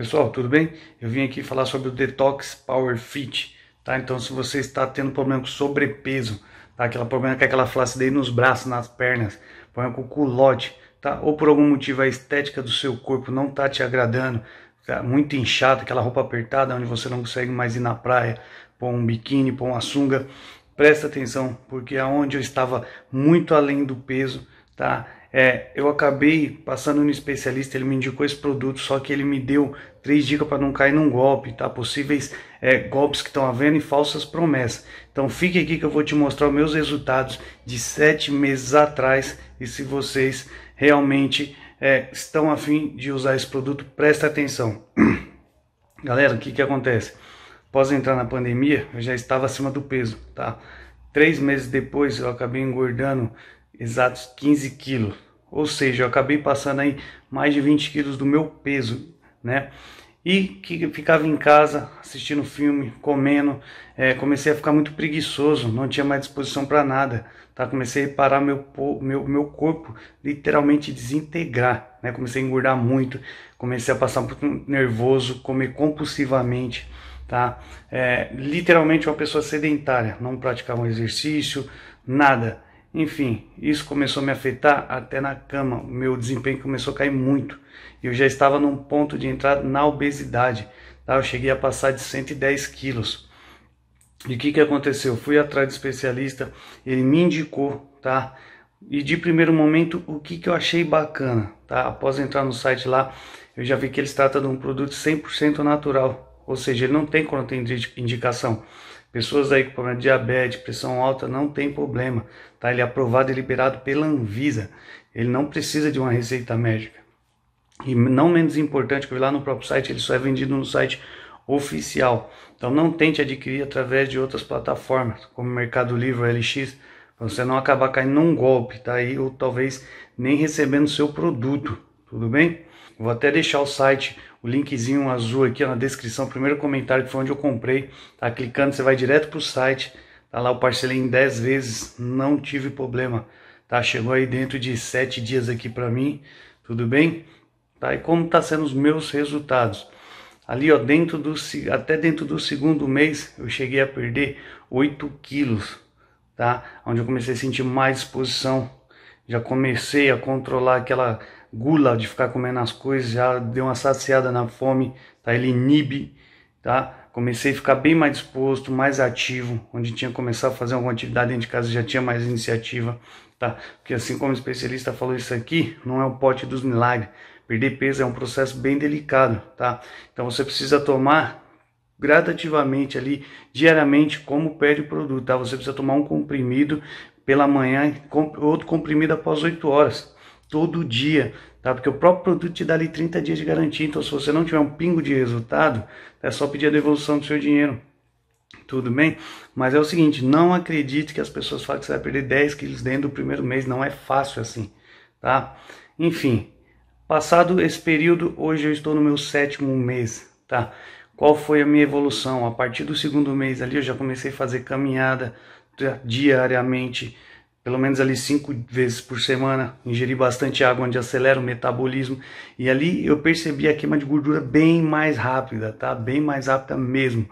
Pessoal, tudo bem? Eu vim aqui falar sobre o Detox Power Fit, tá? Então, se você está tendo problema com sobrepeso, tá? Aquela problema com aquela flacidez nos braços, nas pernas, problema com o culote, tá? Ou por algum motivo a estética do seu corpo não tá te agradando, tá muito inchado, aquela roupa apertada onde você não consegue mais ir na praia, pôr um biquíni, pôr uma sunga, presta atenção, porque aonde eu estava muito além do peso, tá? É, eu acabei passando no especialista, ele me indicou esse produto, só que ele me deu três dicas para não cair num golpe, tá? Possíveis é, golpes que estão havendo e falsas promessas. Então fique aqui que eu vou te mostrar os meus resultados de sete meses atrás e se vocês realmente é, estão afim de usar esse produto, presta atenção. Galera, o que que acontece? Após entrar na pandemia, eu já estava acima do peso, tá? Três meses depois eu acabei engordando exatos 15 quilos. Ou seja, eu acabei passando aí mais de 20 quilos do meu peso, né? E que ficava em casa assistindo filme, comendo, é, comecei a ficar muito preguiçoso, não tinha mais disposição para nada, tá? Comecei a reparar meu, meu, meu corpo literalmente desintegrar, né? Comecei a engordar muito, comecei a passar pouco nervoso, comer compulsivamente, tá? É, literalmente uma pessoa sedentária, não praticava um exercício, nada. Enfim, isso começou a me afetar até na cama. Meu desempenho começou a cair muito. Eu já estava num ponto de entrar na obesidade. Tá? Eu cheguei a passar de 110 quilos. E o que, que aconteceu? Fui atrás do especialista, ele me indicou, tá? E de primeiro momento, o que, que eu achei bacana, tá? Após entrar no site lá, eu já vi que eles tratam de um produto 100% natural. Ou seja, ele não tem indicação. Pessoas aí com problema de diabetes, pressão alta, não tem problema. Tá? Ele é aprovado e liberado pela Anvisa. Ele não precisa de uma receita médica. E não menos importante, que eu vi lá no próprio site, ele só é vendido no site oficial. Então não tente adquirir através de outras plataformas, como Mercado Livre LX, para você não acabar caindo num golpe, tá aí, ou talvez nem recebendo seu produto, tudo bem? Vou até deixar o site, o linkzinho azul aqui na descrição, primeiro comentário que foi onde eu comprei. Tá clicando, você vai direto para o site. Tá lá, eu parcelei em 10 vezes, não tive problema. Tá, chegou aí dentro de 7 dias aqui para mim, tudo bem? Tá, e como tá sendo os meus resultados? Ali, ó, dentro do, até dentro do segundo mês, eu cheguei a perder 8 quilos, tá? Onde eu comecei a sentir mais disposição, já comecei a controlar aquela gula de ficar comendo as coisas, já deu uma saciada na fome, tá? Ele inibe, tá? Comecei a ficar bem mais disposto, mais ativo, onde tinha começado a fazer alguma atividade dentro de casa, já tinha mais iniciativa, tá? Porque assim como o especialista falou isso aqui, não é o pote dos milagres. Perder peso é um processo bem delicado, tá? Então você precisa tomar gradativamente ali, diariamente, como pede o produto, tá? Você precisa tomar um comprimido pela manhã, outro comprimido após 8 horas todo dia, tá? Porque o próprio produto te dá ali 30 dias de garantia, então se você não tiver um pingo de resultado, é só pedir a devolução do seu dinheiro. Tudo bem? Mas é o seguinte, não acredite que as pessoas falam que você vai perder 10 quilos dentro do primeiro mês, não é fácil assim, tá? Enfim, passado esse período, hoje eu estou no meu sétimo mês, tá? Qual foi a minha evolução? A partir do segundo mês ali eu já comecei a fazer caminhada diariamente, pelo menos ali cinco vezes por semana, ingerir bastante água, onde acelera o metabolismo. E ali eu percebi a queima de gordura bem mais rápida, tá? Bem mais rápida mesmo.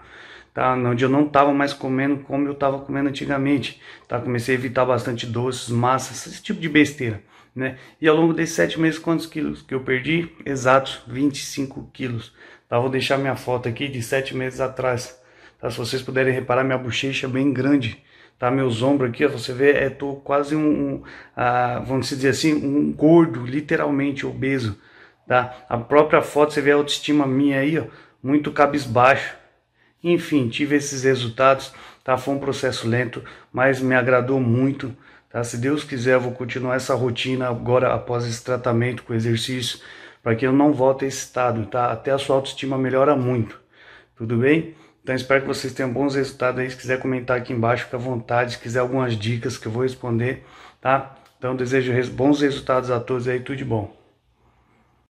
Tá? Onde eu não estava mais comendo como eu estava comendo antigamente. Tá? Comecei a evitar bastante doces, massas, esse tipo de besteira. Né? E ao longo desses sete meses, quantos quilos que eu perdi? Exatos, 25 quilos. Tá? Vou deixar minha foto aqui de sete meses atrás. Tá? Se vocês puderem reparar, minha bochecha é bem grande tá? Meus ombros aqui, ó, você vê, é tô quase um, um ah, vamos dizer assim, um gordo, literalmente obeso, tá? A própria foto, você vê a autoestima minha aí, ó, muito cabisbaixo. Enfim, tive esses resultados, tá? Foi um processo lento, mas me agradou muito, tá? Se Deus quiser, eu vou continuar essa rotina agora após esse tratamento com exercício, para que eu não volte a esse estado, tá? Até a sua autoestima melhora muito. Tudo bem? Então espero que vocês tenham bons resultados aí. Se quiser comentar aqui embaixo, fica à vontade. Se quiser algumas dicas que eu vou responder, tá? Então desejo bons resultados a todos aí, tudo de bom.